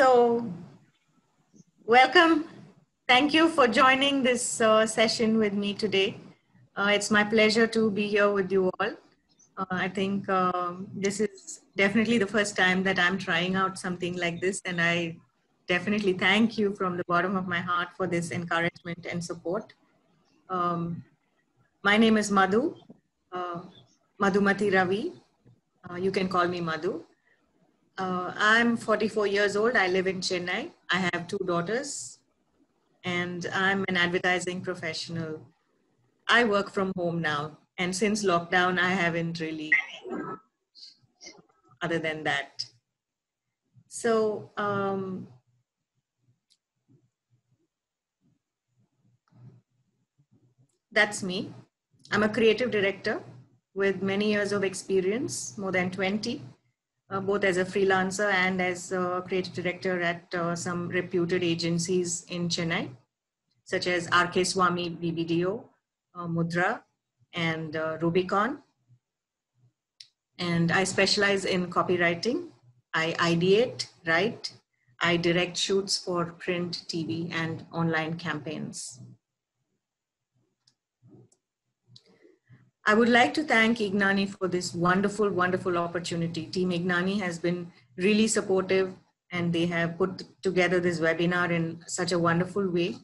So, welcome. Thank you for joining this uh, session with me today. Uh, it's my pleasure to be here with you all. Uh, I think um, this is definitely the first time that I'm trying out something like this, and I definitely thank you from the bottom of my heart for this encouragement and support. Um, my name is Madhu, uh, Madhumathi Ravi. Uh, you can call me Madhu. Uh, I'm 44 years old. I live in Chennai. I have two daughters, and I'm an advertising professional. I work from home now, and since lockdown, I haven't really other than that. So, um, that's me. I'm a creative director with many years of experience, more than 20, uh, both as a freelancer and as a creative director at uh, some reputed agencies in Chennai, such as RK Swamy BBDO, uh, Mudra, and uh, Rubicon. And I specialize in copywriting. I ideate, write, I direct shoots for print, TV, and online campaigns. I would like to thank Egnani for this wonderful, wonderful opportunity. Team Egnani has been really supportive and they have put together this webinar in such a wonderful way.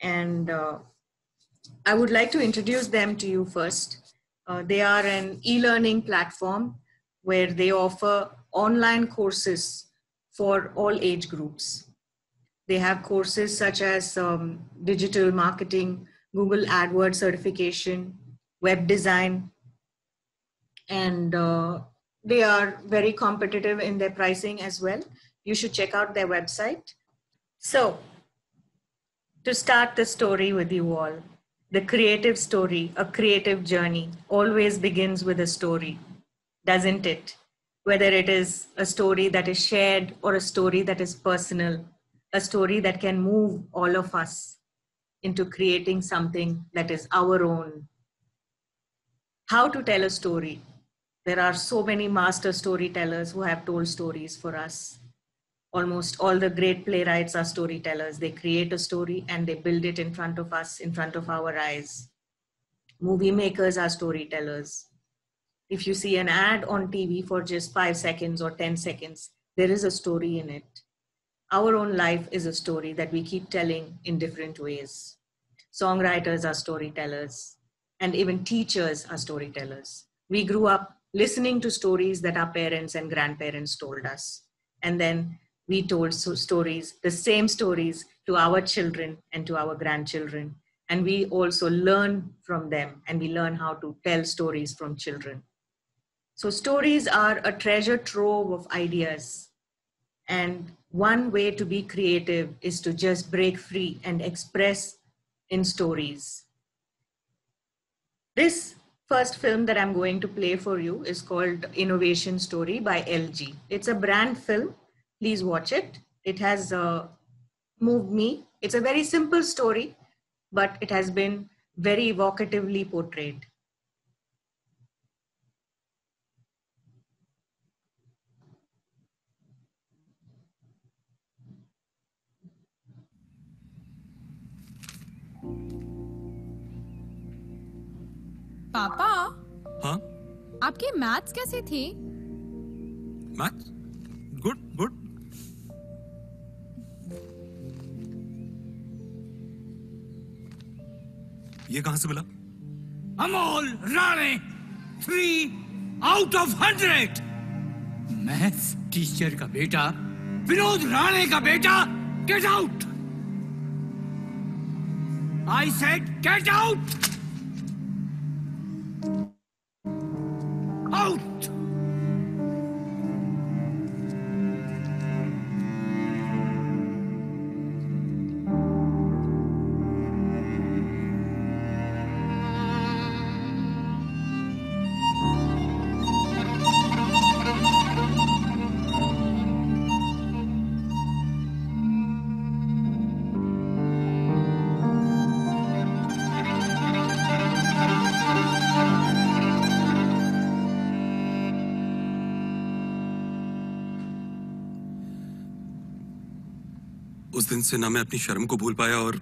And uh, I would like to introduce them to you first. Uh, they are an e-learning platform where they offer online courses for all age groups. They have courses such as um, digital marketing, Google AdWords certification, web design, and uh, they are very competitive in their pricing as well. You should check out their website. So, to start the story with you all, the creative story, a creative journey, always begins with a story, doesn't it? Whether it is a story that is shared or a story that is personal, a story that can move all of us into creating something that is our own, how to tell a story. There are so many master storytellers who have told stories for us. Almost all the great playwrights are storytellers. They create a story and they build it in front of us, in front of our eyes. Movie makers are storytellers. If you see an ad on TV for just five seconds or 10 seconds, there is a story in it. Our own life is a story that we keep telling in different ways. Songwriters are storytellers and even teachers are storytellers. We grew up listening to stories that our parents and grandparents told us. And then we told so stories, the same stories to our children and to our grandchildren. And we also learn from them and we learn how to tell stories from children. So, stories are a treasure trove of ideas. And one way to be creative is to just break free and express in stories. This first film that I'm going to play for you is called Innovation Story by LG. It's a brand film. Please watch it. It has uh, moved me. It's a very simple story, but it has been very evocatively portrayed. पापा? हाँ? आपके maths कैसे थे? Math good good. ये कहाँ से मिला? Amol Rane three out of hundred maths teacher का बेटा विनोद राणे का बेटा get out I said get out दिन से ना मैं अपनी शर्म को भूल पाया और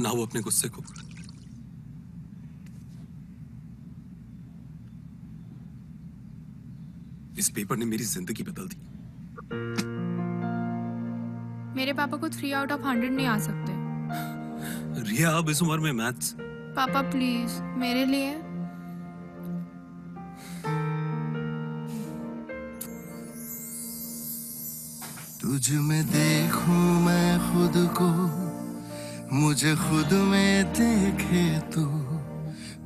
ना वो अपने गुस्से को। इस पेपर ने मेरी ज़िंदगी बदल दी। मेरे पापा को थ्री आउट ऑफ़ हंड्रेड नहीं आ सकते। रिया अब इस उम्र में मैथ्स। पापा प्लीज़ मेरे लिए तुझ में देखूँ मैं खुद को। मुझे खुद में देखे तू।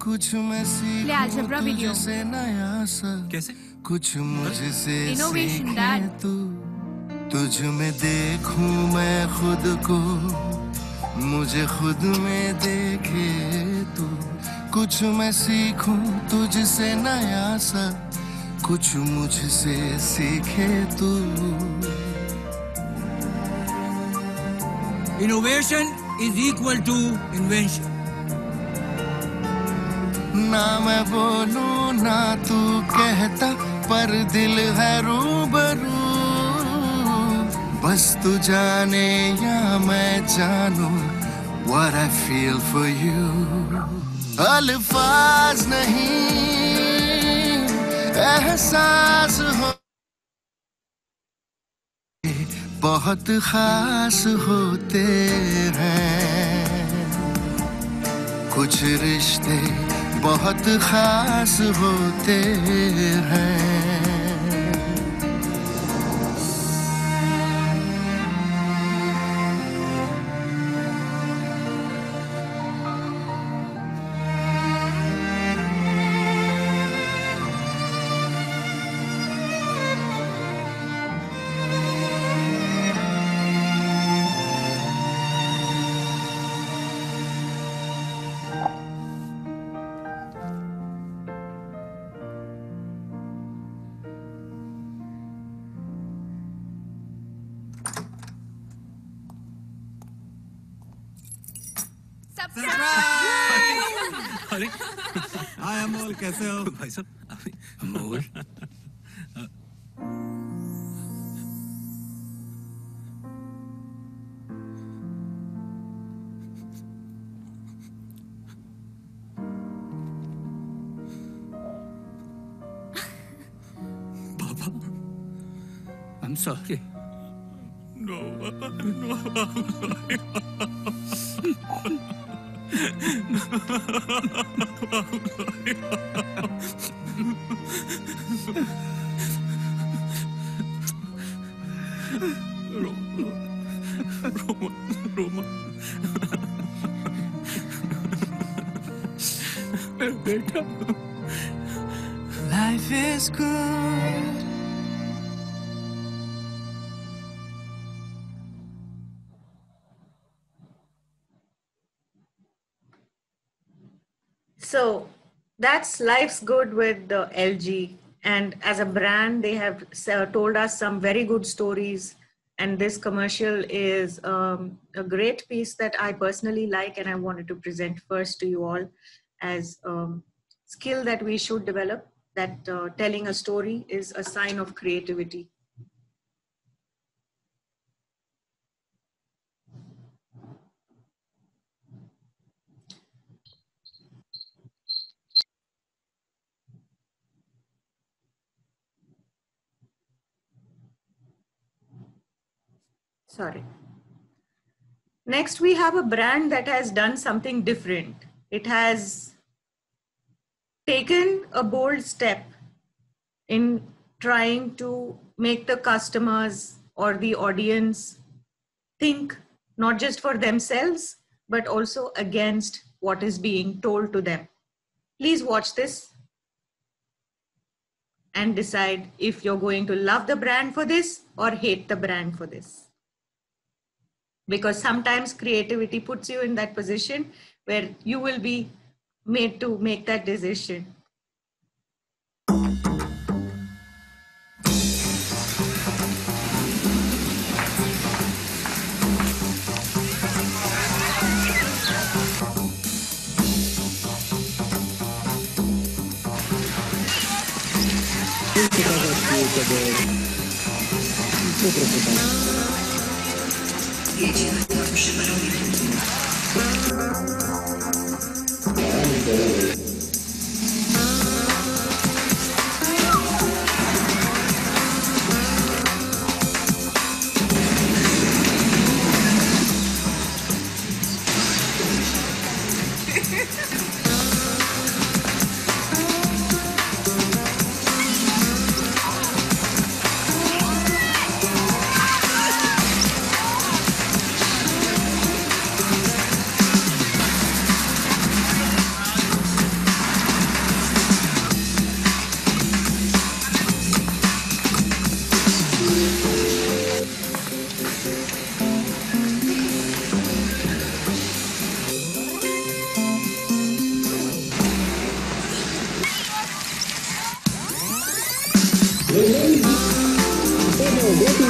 कुछ मैं सीखूं तुझसे नया सा। कैसे? कुछ मुझसे सीखे तू। तुझ में देखूँ मैं खुद को। मुझे खुद में देखे तू। कुछ मैं सीखूं तुझसे नया सा। कुछ मुझसे सीखे तू। Innovation is equal to invention. ना मैं बोलूँ ना तू कहता पर दिल है रूबरू बस तू जाने या मैं जानूं what I feel for you अल्फाज नहीं एहसास हो बहुत खास होते हैं। कुछ रिश्ते बहुत खास होते हैं। 계세요. 거기서 뭘? 바바, I'm sorry. No, no, I'm sorry. 哈哈哈哈哈哈！哈哈。That's life's good with the LG. And as a brand, they have uh, told us some very good stories. And this commercial is um, a great piece that I personally like, and I wanted to present first to you all as um, skill that we should develop. That uh, telling a story is a sign of creativity. Sorry. Next, we have a brand that has done something different. It has taken a bold step in trying to make the customers or the audience think not just for themselves, but also against what is being told to them. Please watch this and decide if you're going to love the brand for this or hate the brand for this because sometimes creativity puts you in that position where you will be made to make that decision. jedzie na tor przy. So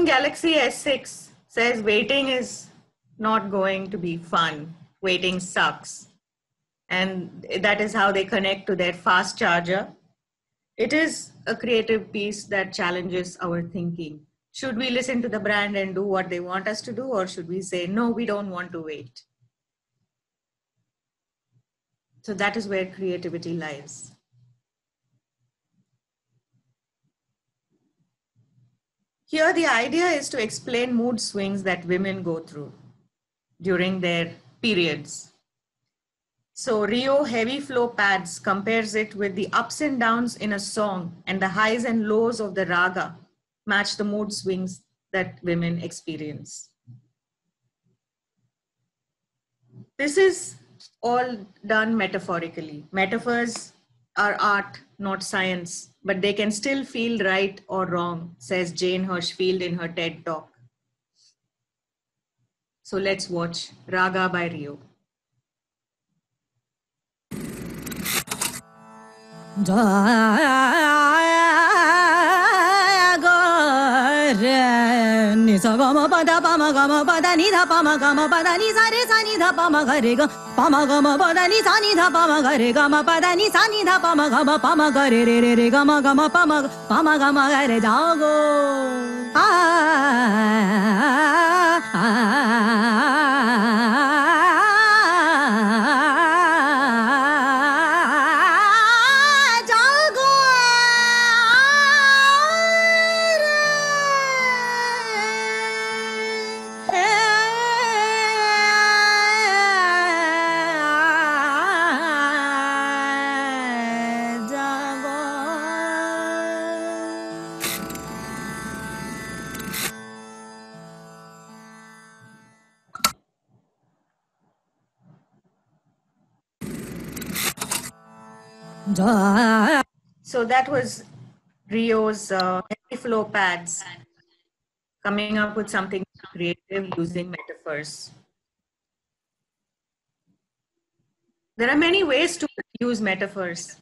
Samsung Galaxy S6 says waiting is not going to be fun. Waiting sucks. And that is how they connect to their fast charger. It is a creative piece that challenges our thinking. Should we listen to the brand and do what they want us to do, or should we say, no, we don't want to wait? So that is where creativity lies. Here, the idea is to explain mood swings that women go through during their periods. So, Rio Heavy Flow Pads compares it with the ups and downs in a song, and the highs and lows of the raga match the mood swings that women experience. This is all done metaphorically. Metaphors are art, not science, but they can still feel right or wrong, says Jane Hirshfield in her TED talk. So let's watch Raga by Rio. ని స గ మ ప the ప మ గ మ ప ద ని ధ ప మ గ మ ప ద ని స రే స ని ధ ప మ గ రే గ ప మ గ మ ప ద ని స ని ధ ప మ గ రే గ మ ప ద ని స ని ధ ప మ గ మ ప మ గ రే రే రే గ మ గ మ ప మ ప మ గ మ గ రే జాగో ఆ that was Rio's uh, flow pads coming up with something creative using metaphors. There are many ways to use metaphors.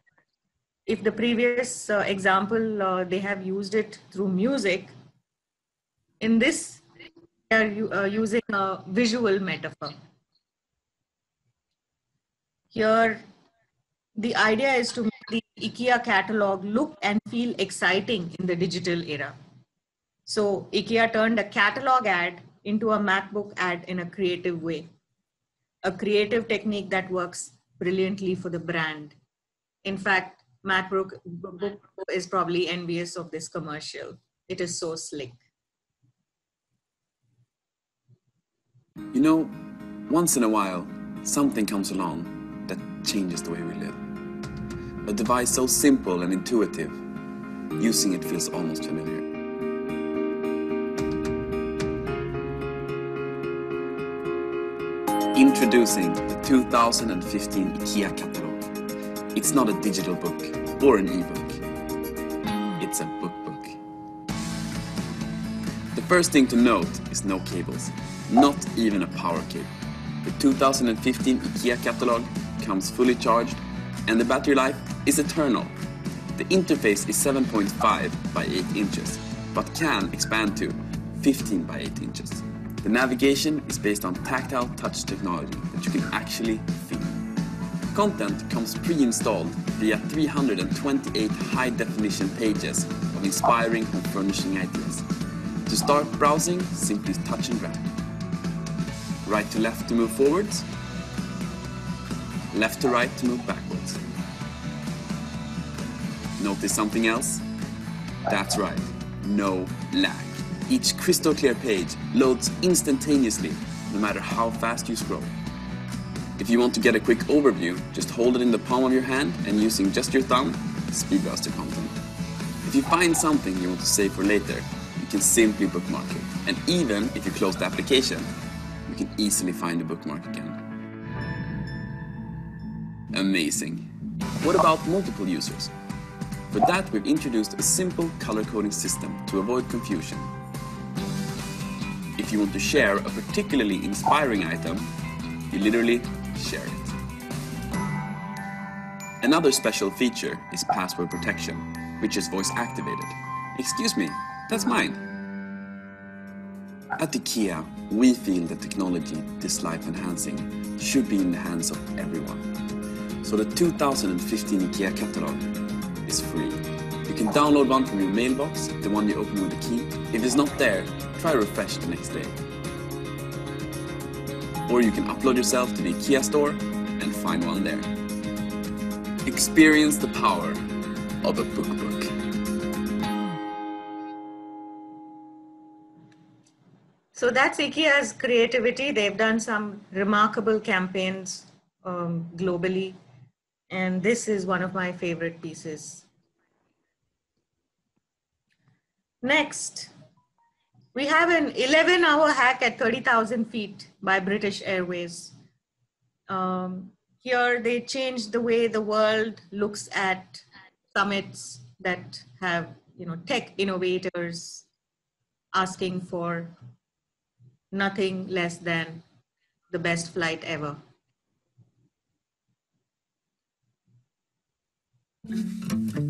If the previous uh, example, uh, they have used it through music, in this, they are uh, using a visual metaphor. Here, the idea is to the IKEA catalog look and feel exciting in the digital era. So IKEA turned a catalog ad into a MacBook ad in a creative way, a creative technique that works brilliantly for the brand. In fact, MacBook is probably envious of this commercial. It is so slick. You know, once in a while, something comes along that changes the way we live. A device so simple and intuitive, using it feels almost familiar. Introducing the 2015 IKEA catalog. It's not a digital book or an e-book. it's a book book. The first thing to note is no cables, not even a power cable. The 2015 IKEA catalog comes fully charged and the battery life is eternal. The interface is 7.5 by 8 inches, but can expand to 15 by 8 inches. The navigation is based on tactile touch technology that you can actually feel. Content comes pre-installed via 328 high-definition pages of inspiring and furnishing ideas. To start browsing, simply touch and drag. Right to left to move forwards, left to right to move backwards. Notice something else? That's right, no lag. Each crystal clear page loads instantaneously, no matter how fast you scroll. If you want to get a quick overview, just hold it in the palm of your hand and using just your thumb, speed browse the content. If you find something you want to save for later, you can simply bookmark it. And even if you close the application, you can easily find the bookmark again. Amazing. What about multiple users? For that, we've introduced a simple color coding system to avoid confusion. If you want to share a particularly inspiring item, you literally share it. Another special feature is password protection, which is voice activated. Excuse me, that's mine. At IKEA, we feel that technology this life enhancing should be in the hands of everyone. So the 2015 IKEA catalog is free. You can download one from your mailbox, the one you open with a key. If it's not there, try refresh the next day. Or you can upload yourself to the IKEA store and find one there. Experience the power of a book book. So that's IKEA's creativity. They've done some remarkable campaigns um, globally. And this is one of my favorite pieces. Next, we have an 11 hour hack at 30,000 feet by British Airways. Um, here they changed the way the world looks at summits that have, you know, tech innovators asking for nothing less than the best flight ever. British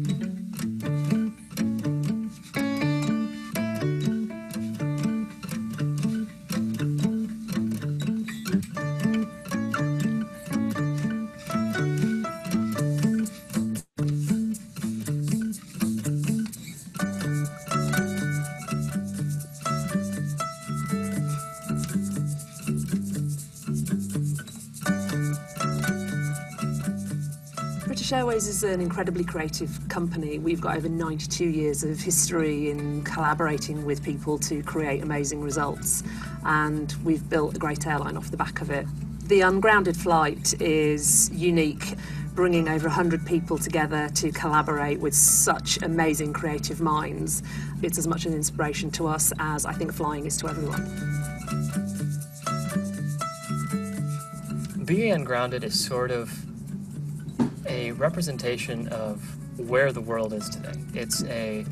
Airways is an incredibly creative company. We've got over 92 years of history in collaborating with people to create amazing results, and we've built a great airline off the back of it. The ungrounded flight is unique, bringing over 100 people together to collaborate with such amazing creative minds. It's as much an inspiration to us as I think flying is to everyone. Being Ungrounded is sort of a representation of where the world is today. It's a,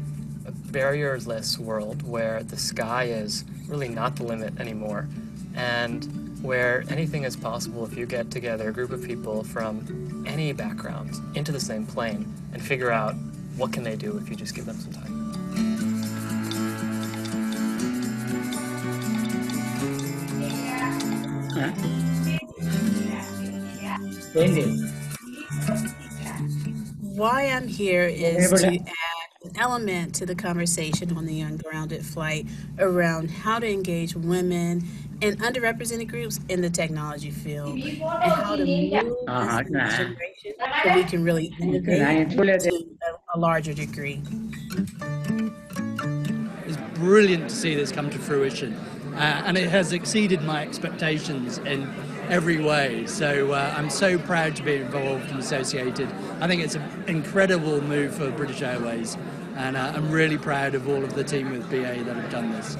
a barrierless world where the sky is really not the limit anymore, and where anything is possible if you get together a group of people from any background into the same plane and figure out what can they do if you just give them some time. Why I'm here is to add an element to the conversation on the Ungrounded flight around how to engage women and underrepresented groups in the technology field and how to move this next generation so we can really innovate to a, a larger degree. It's brilliant to see this come to fruition, uh, and it has exceeded my expectations in every way. So uh, I'm so proud to be involved and associated. I think it's an incredible move for British Airways, and uh, I'm really proud of all of the team with BA that have done this.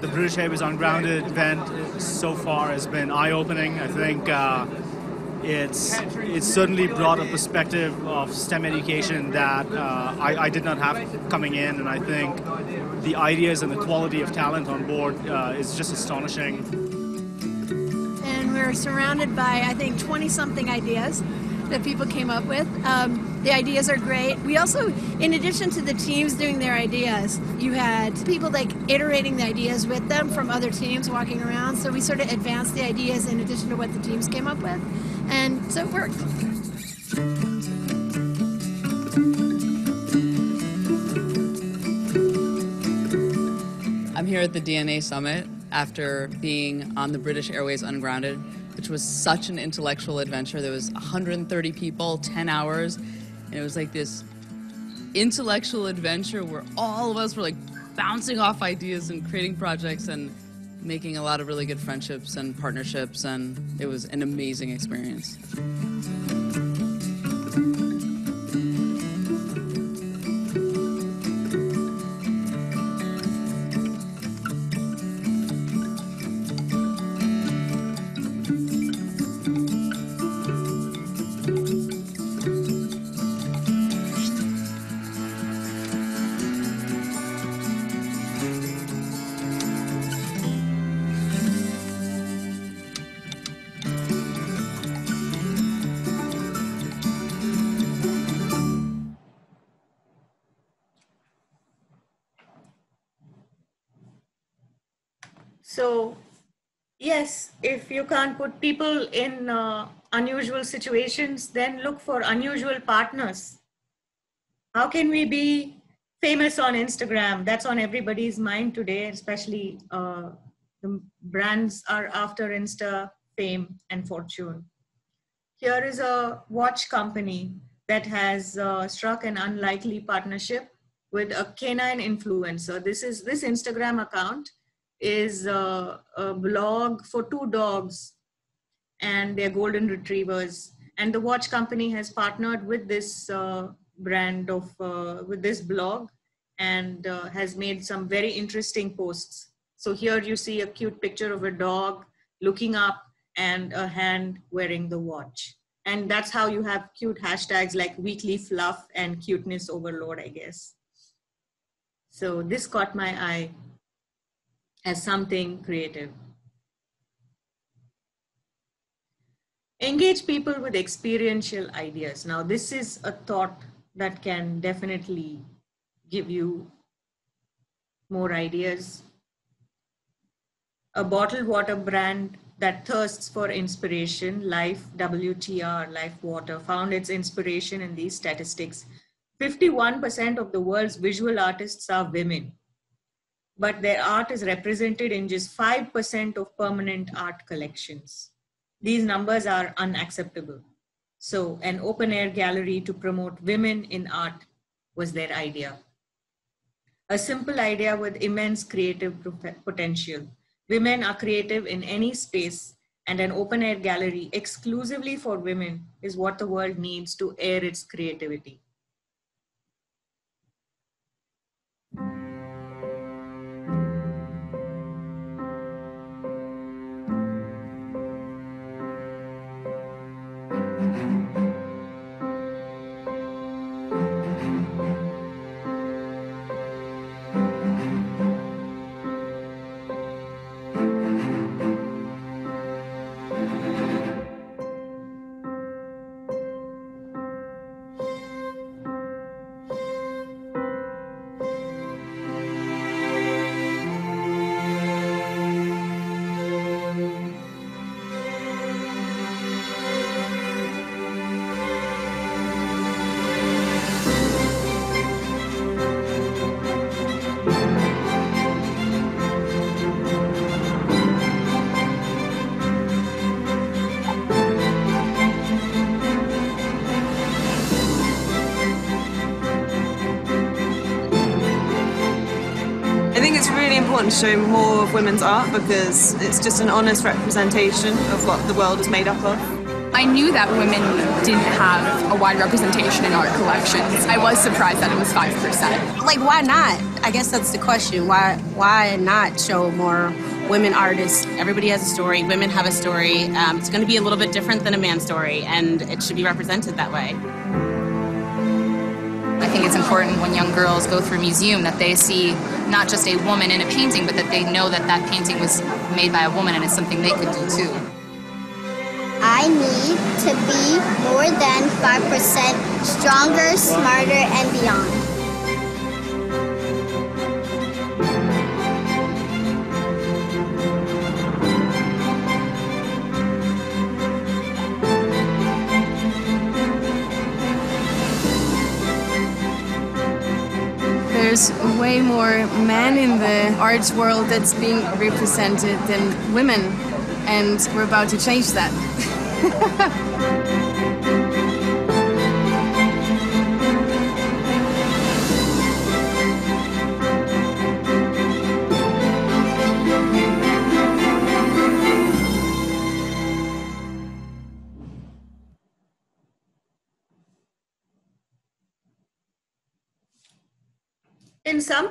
The British Airways Ungrounded event so far has been eye-opening. I think uh, it's it's certainly brought a perspective of STEM education that uh, I, I, did not have coming in, and I think the ideas and the quality of talent on board uh, is just astonishing. We're surrounded by I think 20 something ideas that people came up with. Um, the ideas are great. We also, in addition to the teams doing their ideas, you had people like iterating the ideas with them from other teams walking around. So we sort of advanced the ideas in addition to what the teams came up with. And so it worked. I'm here at the DNA Summit after being on the British Airways Ungrounded, which was such an intellectual adventure. There was 130 people, 10 hours, and it was like this intellectual adventure where all of us were like bouncing off ideas and creating projects and making a lot of really good friendships and partnerships. And it was an amazing experience. Put people in uh, unusual situations, then look for unusual partners. How can we be famous on Instagram? That's on everybody's mind today, especially uh, the brands are after Insta fame and fortune. Here is a watch company that has uh, struck an unlikely partnership with a canine influencer. This is this Instagram account is a, a blog for two dogs and their golden retrievers. And the watch company has partnered with this uh, brand of, uh, with this blog and uh, has made some very interesting posts. So here you see a cute picture of a dog looking up and a hand wearing the watch. And that's how you have cute hashtags like weekly fluff and cuteness overload, I guess. So this caught my eye as something creative. Engage people with experiential ideas. Now, this is a thought that can definitely give you more ideas. A bottled water brand that thirsts for inspiration, Life WTR, Life Water, found its inspiration in these statistics. 51% of the world's visual artists are women but their art is represented in just 5% of permanent art collections. These numbers are unacceptable. So, an open air gallery to promote women in art was their idea. A simple idea with immense creative potential. Women are creative in any space, and an open air gallery exclusively for women is what the world needs to air its creativity. Show more of women's art because it's just an honest representation of what the world is made up of. I knew that women didn't have a wide representation in art collections. I was surprised that it was 5%. Like, why not? I guess that's the question. Why, why not show more women artists? Everybody has a story. Women have a story. Um, it's going to be a little bit different than a man's story, and it should be represented that way. It's important when young girls go through a museum that they see not just a woman in a painting, but that they know that that painting was made by a woman and it's something they could do too. I need to be more than 5% stronger, smarter, and beyond. There's way more men in the arts world that's being represented than women, and we're about to change that.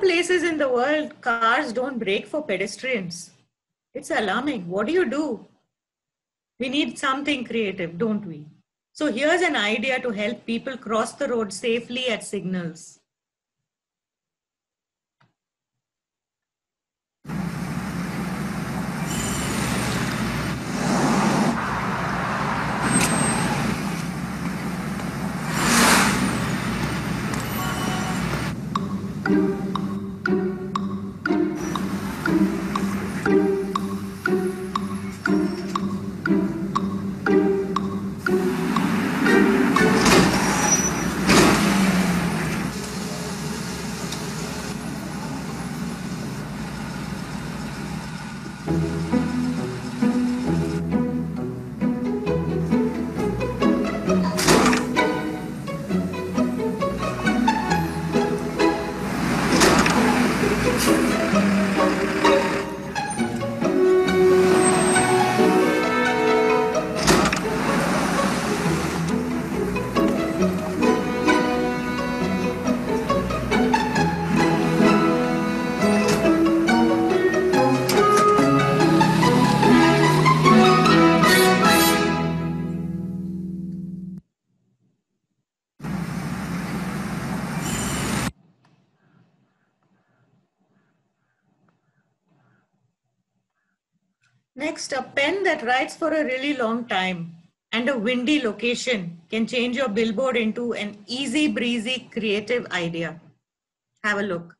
places in the world, cars don't brake for pedestrians. It's alarming. What do you do? We need something creative, don't we? So here's an idea to help people cross the road safely at signals. That writes for a really long time and a windy location can change your billboard into an easy breezy creative idea. Have a look.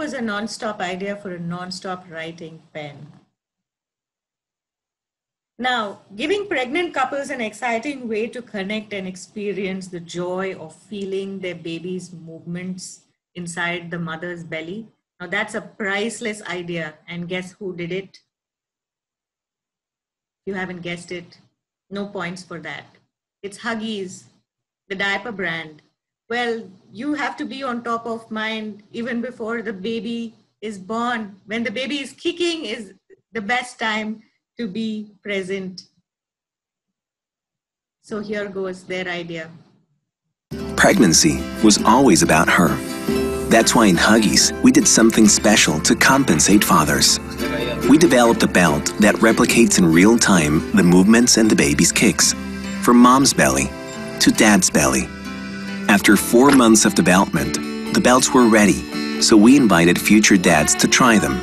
Was a non-stop idea for a non-stop writing pen. Now, giving pregnant couples an exciting way to connect and experience the joy of feeling their baby's movements inside the mother's belly. Now, that's a priceless idea. And guess who did it? You haven't guessed it, no points for that. It's Huggies, the diaper brand well, you have to be on top of mind even before the baby is born. When the baby is kicking is the best time to be present. So here goes their idea. Pregnancy was always about her. That's why in Huggies, we did something special to compensate fathers. We developed a belt that replicates in real time the movements and the baby's kicks, from mom's belly to dad's belly after four months of development, the belts were ready, so we invited future dads to try them.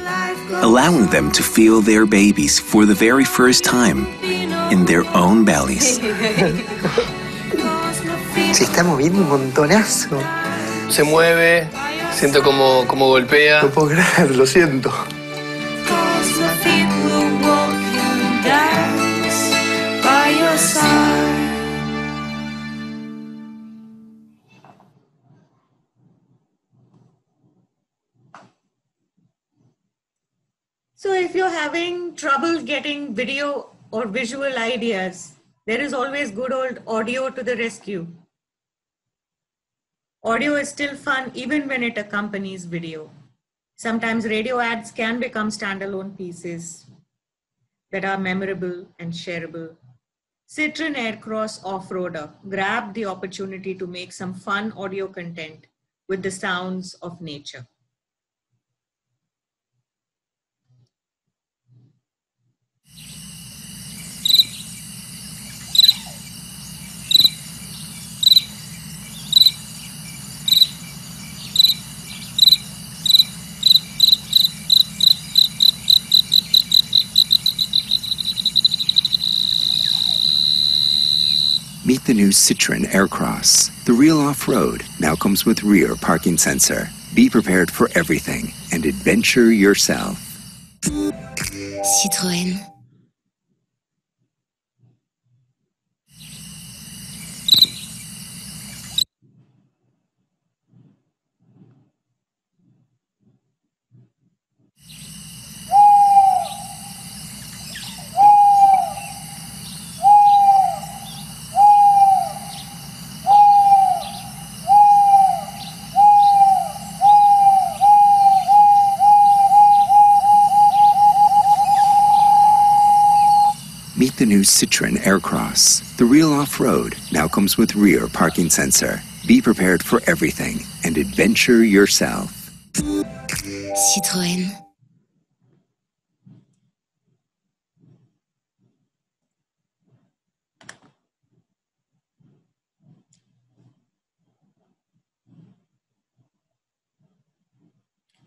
allowing them to feel their babies for the very first time in their own bellies. Se está moviendo un montonazo. Se mueve, siento como, como golpea. No puedo creer, lo siento. So if you're having trouble getting video or visual ideas, there is always good old audio to the rescue. Audio is still fun even when it accompanies video. Sometimes radio ads can become standalone pieces that are memorable and shareable. Citroen Aircross Off-Roader grabbed the opportunity to make some fun audio content with the sounds of nature. Meet the new Citroen Aircross. The real off-road now comes with rear parking sensor. Be prepared for everything and adventure yourself. Citroën. The new Citroen Aircross. The real off-road now comes with rear parking sensor. Be prepared for everything and adventure yourself. Citroën.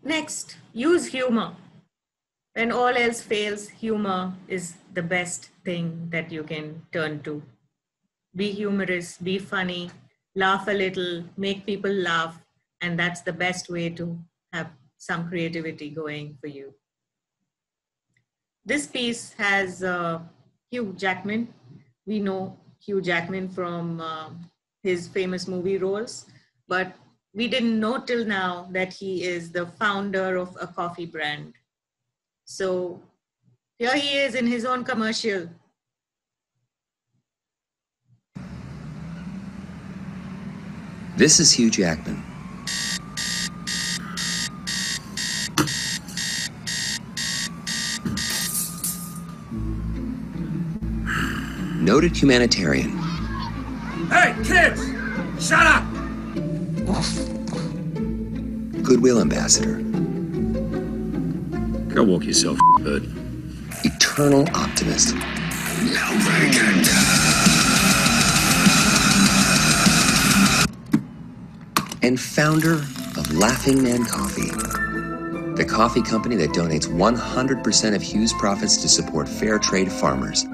Next, use humor. When all else fails, humor is the best thing that you can turn to. Be humorous, be funny, laugh a little, make people laugh, and that's the best way to have some creativity going for you. This piece has uh, Hugh Jackman. We know Hugh Jackman from uh, his famous movie roles, but we didn't know till now that he is the founder of a coffee brand. So here he is in his own commercial. This is Hugh Jackman. Noted humanitarian. Hey, kids! Shut up! Goodwill ambassador. Go walk yourself, bird. Eternal optimist. And founder of Laughing Man Coffee, the coffee company that donates 100% of Hugh's profits to support fair trade farmers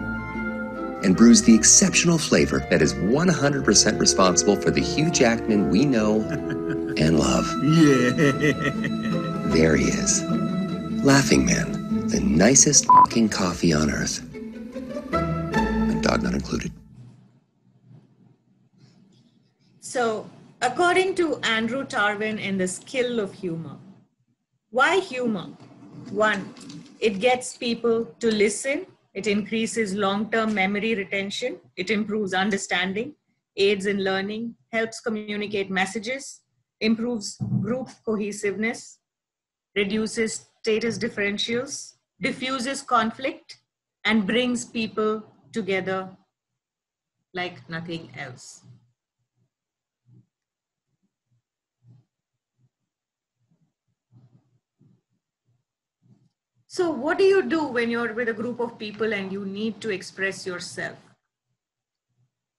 and brews the exceptional flavor that is 100% responsible for the Hugh Jackman we know and love. Yeah. There he is. Laughing Man, the nicest fucking coffee on earth. And dog not included. So, according to Andrew Tarvin in The Skill of Humor, why humor? One, it gets people to listen, it increases long term memory retention, it improves understanding, aids in learning, helps communicate messages, improves group cohesiveness, reduces status differentials, diffuses conflict, and brings people together like nothing else. So, what do you do when you're with a group of people and you need to express yourself?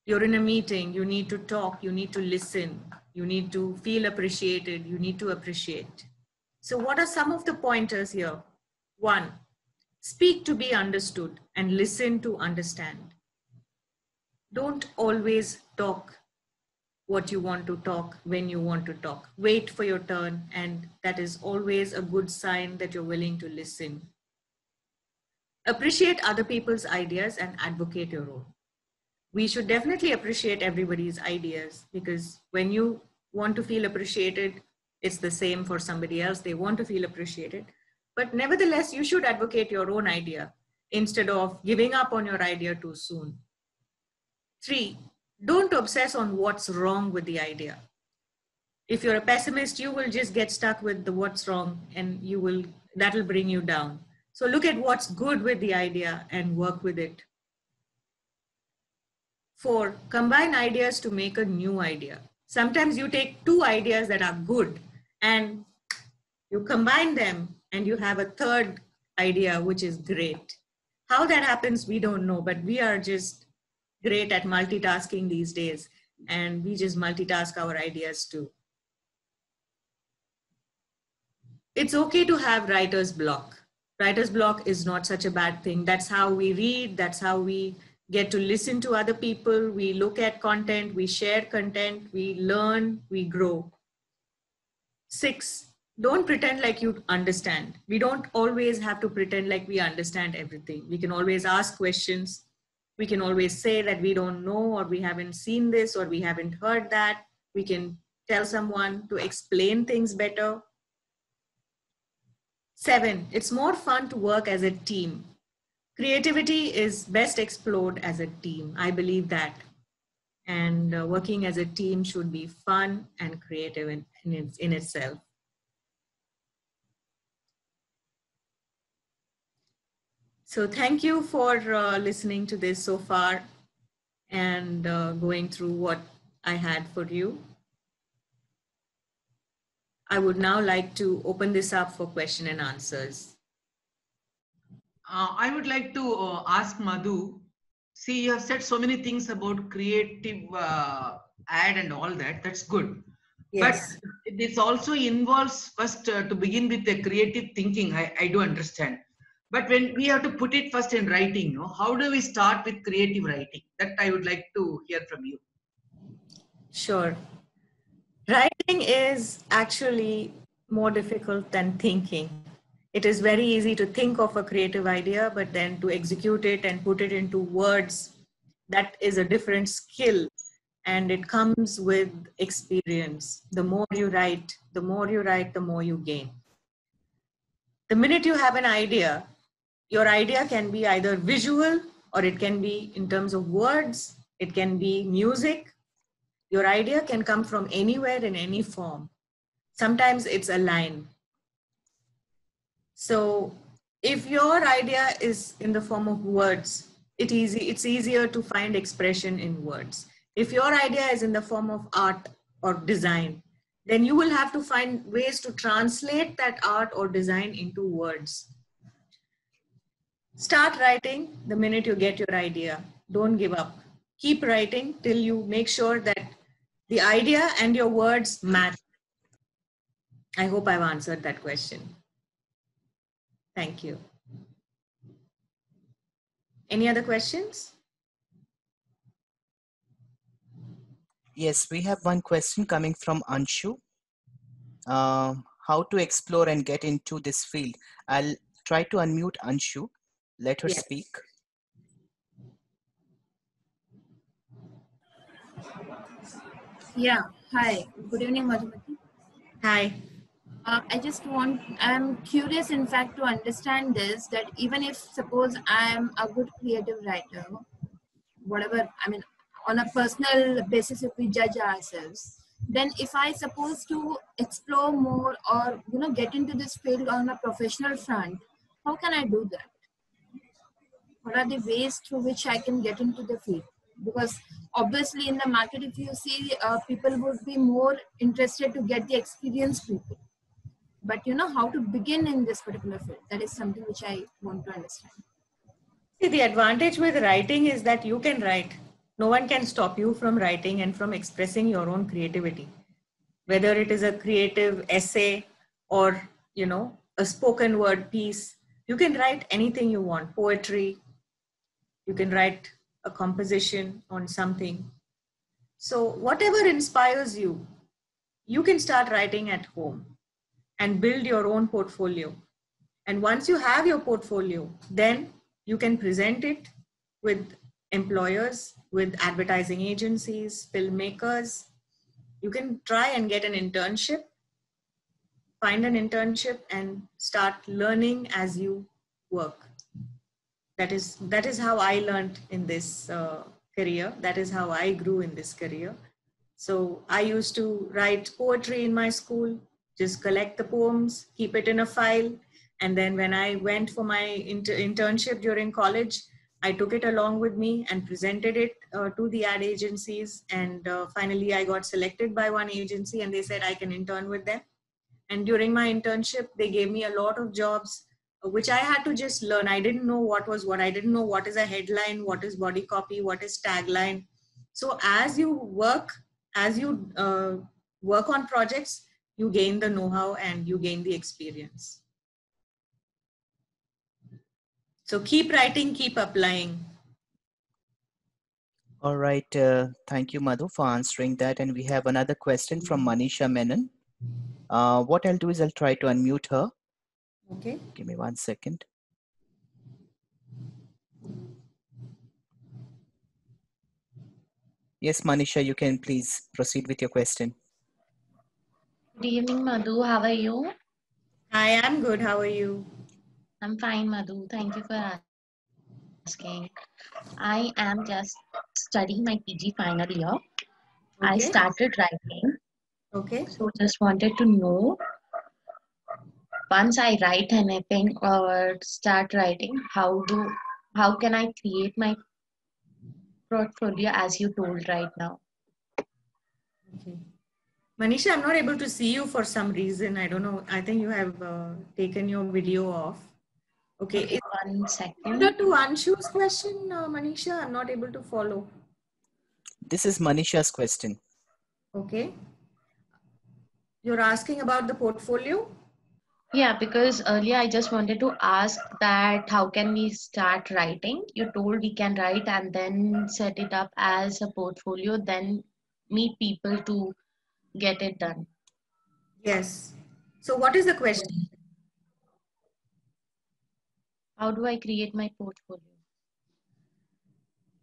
You're in a meeting, you need to talk, you need to listen, you need to feel appreciated, you need to appreciate. So, what are some of the pointers here? One, speak to be understood and listen to understand. Don't always talk what you want to talk when you want to talk. Wait for your turn, and that is always a good sign that you're willing to listen. Appreciate other people's ideas and advocate your own. We should definitely appreciate everybody's ideas because when you want to feel appreciated, it's the same for somebody else. They want to feel appreciated. But nevertheless, you should advocate your own idea instead of giving up on your idea too soon. Three, don't obsess on what's wrong with the idea. If you're a pessimist, you will just get stuck with the what's wrong and you will that'll bring you down. So look at what's good with the idea and work with it. Four, combine ideas to make a new idea. Sometimes you take two ideas that are good and you combine them and you have a third idea which is great. How that happens, we don't know, but we are just great at multitasking these days and we just multitask our ideas too. It's okay to have writer's block. Writer's block is not such a bad thing. That's how we read, that's how we get to listen to other people, we look at content, we share content, we learn, we grow. Six, don't pretend like you understand. We don't always have to pretend like we understand everything. We can always ask questions. We can always say that we don't know or we haven't seen this or we haven't heard that. We can tell someone to explain things better. Seven, it's more fun to work as a team. Creativity is best explored as a team. I believe that. And uh, working as a team should be fun and creative in, in, in itself. So thank you for uh, listening to this so far and uh, going through what I had for you. I would now like to open this up for question and answers. Uh, I would like to uh, ask Madhu. See, you have said so many things about creative uh, ad and all that. That's good. Yes. But this also involves first uh, to begin with the creative thinking. I, I do understand. But when we have to put it first in writing, no, how do we start with creative writing? That I would like to hear from you. Sure. Writing is actually more difficult than thinking it is very easy to think of a creative idea, but then to execute it and put it into words, that is a different skill. And it comes with experience. The more you write, the more you write, the more you gain. The minute you have an idea, your idea can be either visual or it can be in terms of words, it can be music. Your idea can come from anywhere in any form. Sometimes it's a line, so if your idea is in the form of words, it easy, it's easier to find expression in words. If your idea is in the form of art or design, then you will have to find ways to translate that art or design into words. Start writing the minute you get your idea. Don't give up. Keep writing till you make sure that the idea and your words match. I hope I've answered that question. Thank you. Any other questions? Yes, we have one question coming from Anshu. Uh, how to explore and get into this field? I'll try to unmute Anshu. Let her yes. speak. Yeah, hi. Good evening, Madhumathi. Hi. Uh, I just want, I'm curious, in fact, to understand this that even if, suppose, I'm a good creative writer, whatever, I mean, on a personal basis, if we judge ourselves, then if I suppose to explore more or, you know, get into this field on a professional front, how can I do that? What are the ways through which I can get into the field? Because obviously in the market, if you see, uh, people would be more interested to get the experienced people but you know how to begin in this particular field. That is something which i want to understand. See the advantage with writing is that you can write. No one can stop you from writing and from expressing your own creativity. Whether it is a creative essay or you know a spoken word piece You can write anything you want. Poetry, you can write a composition on something. So, whatever inspires you, you can start writing at home and build your own portfolio. And once you have your portfolio, then you can present it with employers, with advertising agencies, filmmakers. You can try and get an internship, find an internship, and start learning as you work. That is that is how I learned in this uh, career. That is how I grew in this career. So I used to write poetry in my school, just collect the poems, keep it in a file, and then when I went for my inter- internship during college, I took it along with me and presented it uh, to the ad agencies. And uh, finally, I got selected by one agency and they said I can intern with them. And during my internship, they gave me a lot of jobs, uh, which I had to just learn. I didn't know what was what. I didn't know what is a headline, what is body copy, what is tagline. So as you work, as you uh, work on projects, you gain the know how and you gain the experience. So keep writing, keep applying. All right. Uh, thank you, Madhu, for answering that. And we have another question from Manisha Menon. Uh, what I'll do is I'll try to unmute her. Okay. Give me one second. Yes, Manisha, you can please proceed with your question. Good evening, Madhu. How are you? Hi, I'm good. How are you? I'm fine, Madhu. Thank you for asking. I am just studying my PG final year. I started writing. Okay. So just wanted to know once I write anything or start writing, how do how can I create my portfolio as you told right now? Okay. Manisha, I'm not able to see you for some reason. I don't know. I think you have uh, taken your video off. Okay. Okay, one second. Similar to Anshu's question, uh, Manisha, I'm not able to follow. This is Manisha's question. Okay. You're asking about the portfolio? Yeah, because earlier I just wanted to ask that how can we start writing? You told we can write and then set it up as a portfolio, then meet people to get it done. Yes. So, what is the question? How do I create my portfolio?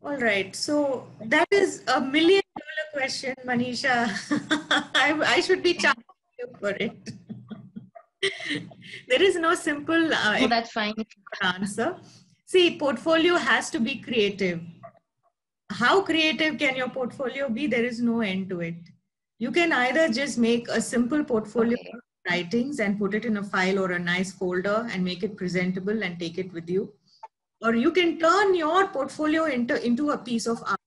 All right. So, that is a million dollar question, Manisha. I, I should be charging you for it. there is no simple uh, Oh, that's fine. answer. See, portfolio has to be creative. How creative can your portfolio be? There is no end to it. You can either just make a simple portfolio of writings and put it in a file or a nice folder and make it presentable and take it with you. Or you can turn your portfolio into, into a piece of art.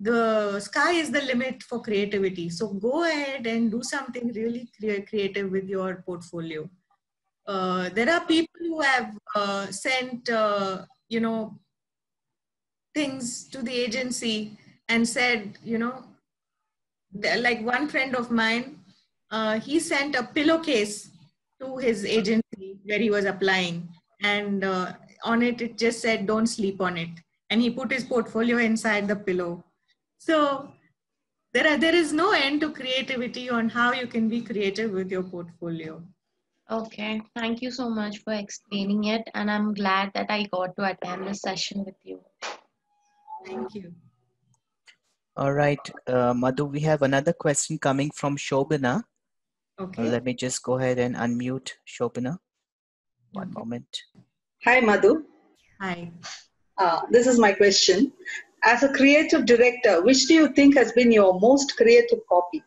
The sky is the limit for creativity. So go ahead and do something really crea- creative with your portfolio. Uh, there are people who have uh, sent, uh, you know, things to the agency and said, you know, like one friend of mine, uh, he sent a pillowcase to his agency where he was applying, and uh, on it it just said, "Don't sleep on it," and he put his portfolio inside the pillow. So there are there is no end to creativity on how you can be creative with your portfolio. Okay, thank you so much for explaining it, and I'm glad that I got to attend this session with you. Thank you. All right, uh, Madhu, we have another question coming from Shobana. Okay. let me just go ahead and unmute Shobana. One moment. Hi, Madhu. Hi. Uh, this is my question. As a creative director, which do you think has been your most creative copy?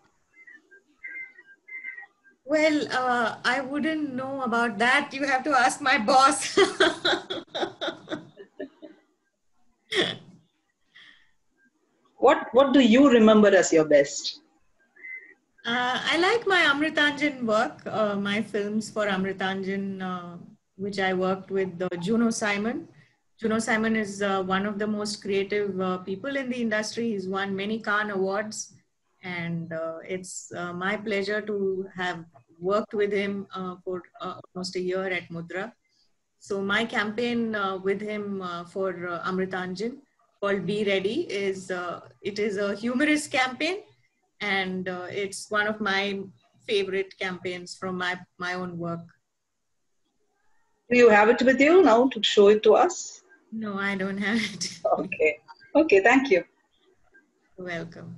Well, uh, I wouldn't know about that. You have to ask my boss. What What do you remember as your best? Uh, I like my Amrutanjan work, uh, my films for Amrutanjan, uh, which I worked with uh, Juno Simon. Juno Simon is uh, one of the most creative uh, people in the industry. He's won many Cannes Awards, and it's my pleasure to have worked with him for almost a year at Mudra. So my campaign with him for Amrutanjan called Be Ready is uh, it is a humorous campaign, and uh, it's one of my favorite campaigns from my my own work. Do you have it with you now to show it to us? No, I don't have it. Okay. Okay, thank you. Welcome.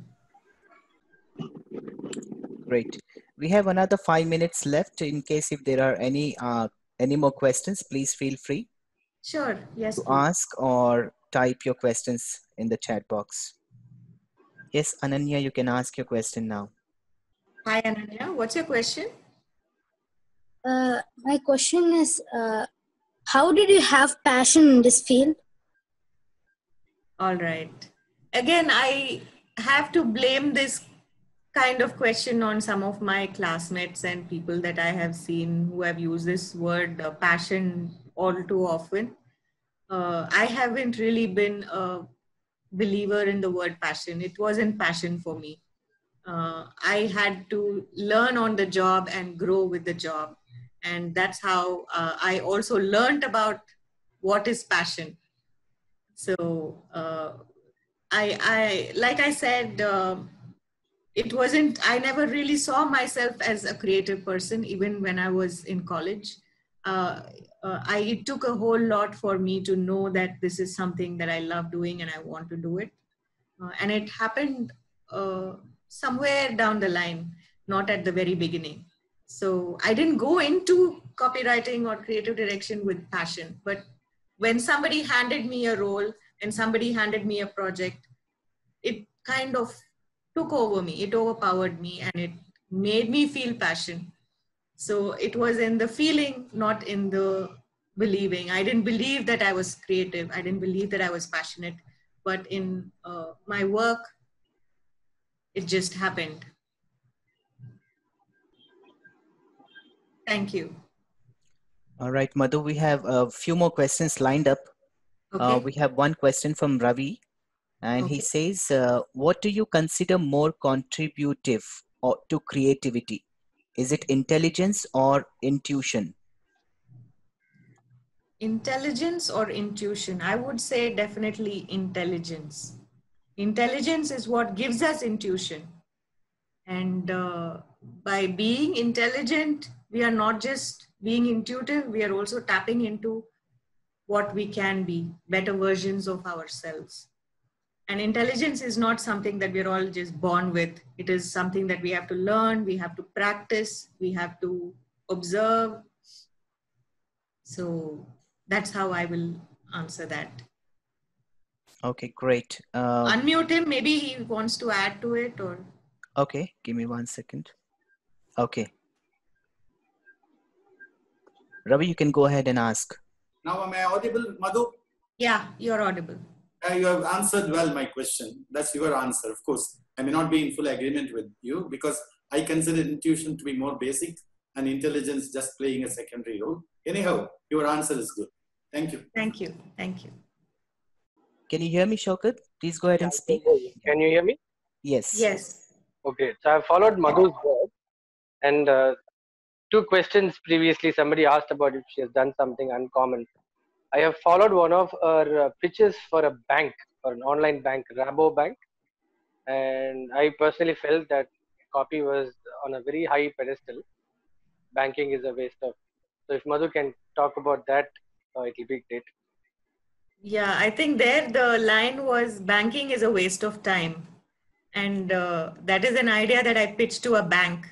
Great. We have another five minutes left. In case if there are any uh, any more questions, please feel free Sure. Yes. to please. ask or type your questions in the chat box. Yes, Ananya, you can ask your question now. Hi, Ananya. What's your question? Uh, my question is, uh, how did you have passion in this field? All right. Again, I have to blame this kind of question on some of my classmates and people that I have seen who have used this word uh, passion all too often. Uh, I haven't really been a believer in the word passion. It wasn't passion for me. Uh, I had to learn on the job and grow with the job. And that's how uh, I also learned about what is passion. So uh, I, I, like I said, uh, it wasn't. I never really saw myself as a creative person, even when I was in college. Uh, uh, I it took a whole lot for me to know that this is something that I love doing and I want to do it. Uh, and it happened uh, somewhere down the line, not at the very beginning. So I didn't go into copywriting or creative direction with passion, but when somebody handed me a role and somebody handed me a project, it kind of took over me, it overpowered me, and it made me feel passion. So it was in the feeling, not in the believing. I didn't believe that I was creative, I didn't believe that I was passionate, but in uh, my work, it just happened. Thank you. All right, Madhu, we have a few more questions lined up. Uh, Okay. we have one question from Ravi, and he says, uh, What do you consider more contributive or, to creativity? Is it intelligence or intuition? Intelligence or intuition? I would say definitely intelligence. Intelligence is what gives us intuition. And uh, by being intelligent, we are not just being intuitive, we are also tapping into what we can be, better versions of ourselves. And intelligence is not something that we're all just born with. It is something that we have to learn, we have to practice, we have to observe. So that's how I will answer that. Okay, great. Uh, Unmute him. Maybe he wants to add to it or. okay, give me one second. Okay. Ravi, you can go ahead and ask. Now, am I audible, Madhu? Yeah, you're audible. Uh, you have answered well my question. That's your answer. Of course, I may not be in full agreement with you because I consider intuition to be more basic and intelligence just playing a secondary role. Anyhow, your answer is good. Thank you. Thank you. Thank you. Can you hear me, Shaukat? Please go ahead and speak. Can you hear me? Yes. Yes. Okay, so I've followed Madhu's work, and uh, two questions previously. Somebody asked about if she has done something uncommon. I have followed one of her uh, pitches for a bank, for an online bank, Rabo Bank, and I personally felt that copy was on a very high pedestal. Banking is a waste of. So if Madhu can talk about that, uh, it will be great. Yeah, I think there the line was banking is a waste of time. And uh, that is an idea that I pitched to a bank.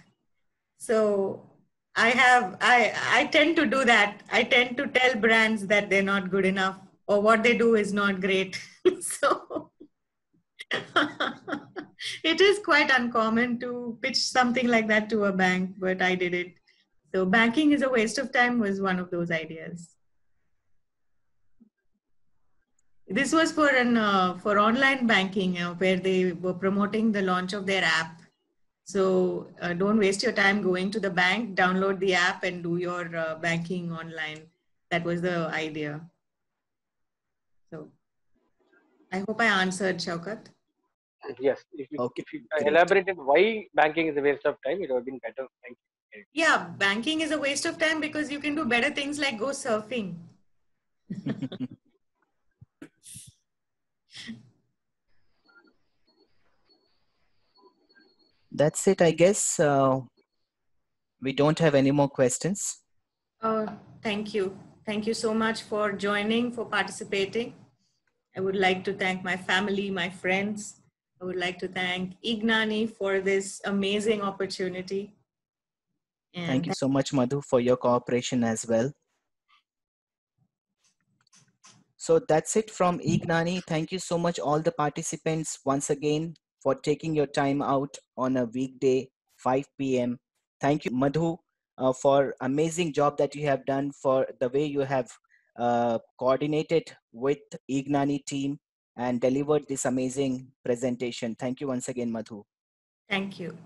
So I have, I, I tend to do that. I tend to tell brands that they're not good enough or what they do is not great. so it is quite uncommon to pitch something like that to a bank, but I did it. So banking is a waste of time was one of those ideas. This was for an uh, for online banking uh, where they were promoting the launch of their app. So uh, don't waste your time going to the bank. Download the app and do your uh, banking online. That was the idea. So I hope I answered Shaukat. Yes, if you, Okay, if you elaborated why banking is a waste of time, it would have been better. Thank you. Yeah, banking is a waste of time because you can do better things like go surfing. That's it, I guess. Uh, we don't have any more questions. Oh, thank you. Thank you so much for joining, for participating. I would like to thank my family, my friends. I would like to thank Egnani for this amazing opportunity. And Thank you so much, Madhu, for your cooperation as well. So that's it from Egnani. Thank you so much, all the participants, once again, for taking your time out on a weekday, 5 p.m. Thank you, Madhu, uh, for amazing job that you have done, for the way you have uh, coordinated with Egnani team and delivered this amazing presentation. Thank you once again, Madhu. Thank you.